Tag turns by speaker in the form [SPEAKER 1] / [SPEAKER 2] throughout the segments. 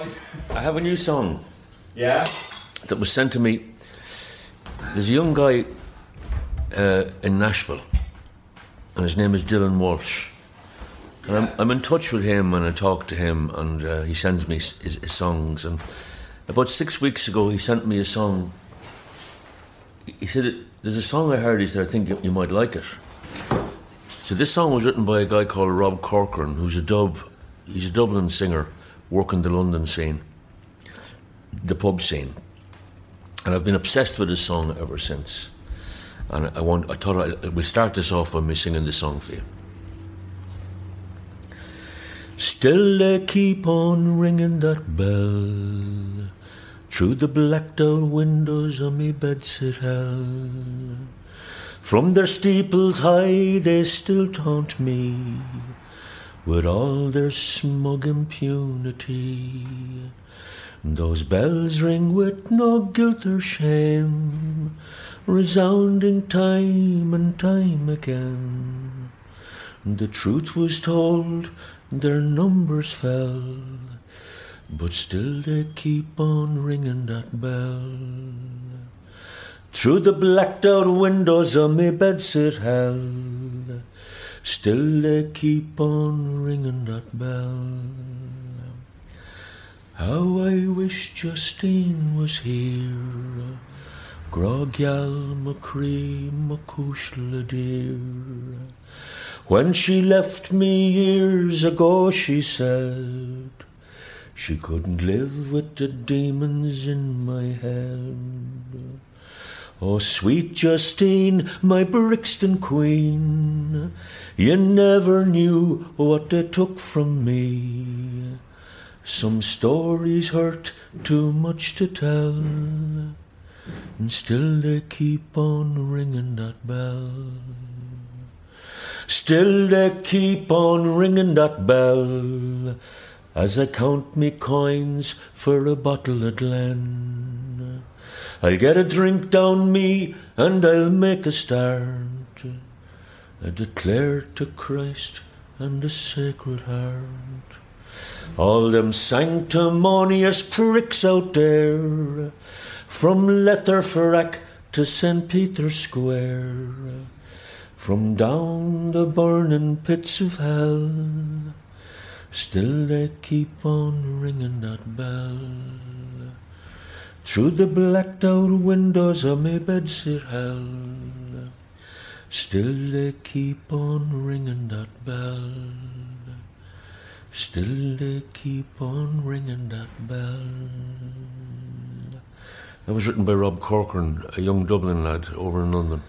[SPEAKER 1] I have a new song
[SPEAKER 2] Yeah.
[SPEAKER 1] that was sent to me. There's a young guy uh, in Nashville, and his name is Dylan Walshe. And I'm, I'm in touch with him, and I talk to him, and uh, he sends me his, his songs. And about six weeks ago, he sent me a song. He said, "There's a song I heard." He said, "I think you, you might like it." So this song was written by a guy called Rob Corcoran, who's a dub. He's a Dublin singer, working the London scene, the pub scene, and I've been obsessed with this song ever since. And I want, I thought I, we'll start this off by me singing the song for you. Still they keep on ringing that bell through the blacked out windows of me bedsit hell. From their steeples high they still taunt me with all their smug impunity. Those bells ring with no guilt or shame, resounding time and time again. The truth was told, their numbers fell, but still they keep on ringing that bell. Through the blacked out windows of me bedsit hell, still they keep on ringing that bell. How I wish Justine was here, Grogyal McCree macushla dear. When she left me years ago, she said she couldn't live with the demons in my head. Oh, sweet Justine, my Brixton queen, you never knew what they took from me. Some stories hurt too much to tell, and still they keep on ringing that bell. Still they keep on ringing that bell as I count me coins for a bottle of Glen. I'll get a drink down me and I'll make a start. I declare to Christ and the Sacred Heart. All them sanctimonious pricks out there, from Letterfrack to St. Peter's Square, from down the burning pits of hell, still they keep on ringing that bell. Through the blacked out windows of my bedsit hell, still they keep on ringing that bell. Still they keep on ringing that bell. That was written by Rob Corcoran, a young Dublin lad over in London.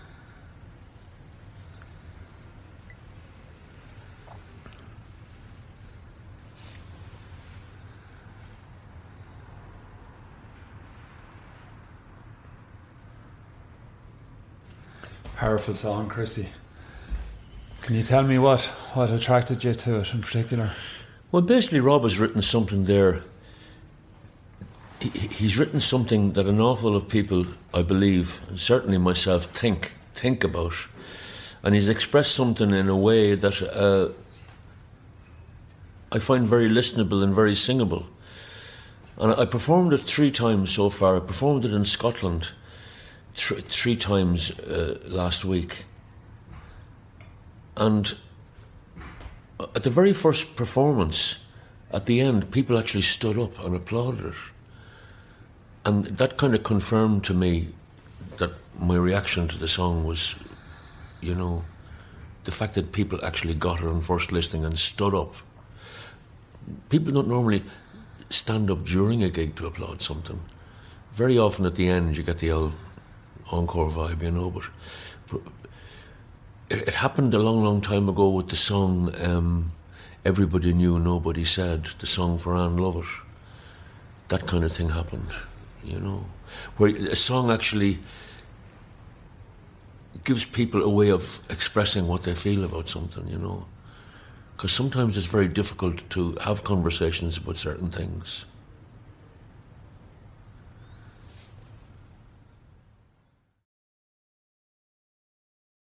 [SPEAKER 2] Powerful song, Christy. Can you tell me what, what attracted you to it in particular?
[SPEAKER 1] Well, basically, Rob has written something there. He, he's written something that an awful lot of people, I believe, and certainly myself, think think about, and he's expressed something in a way that uh, I find very listenable and very singable. And I performed it three times so far. I performed it in Scotland th- three times uh, last week, and at the very first performance, at the end, people actually stood up and applauded it. And that kind of confirmed to me that my reaction to the song was, you know, the fact that people actually got it on first listening and stood up. People don't normally stand up during a gig to applaud something. Very often at the end, you get the old encore vibe, you know, but, but it, it, happened a long, long time ago with the song um, Everybody Knew, Nobody Said, the song for Ann Lovett. That kind of thing happened, you know, where a song actually gives people a way of expressing what they feel about something, you know. Because sometimes it's very difficult to have conversations about certain things.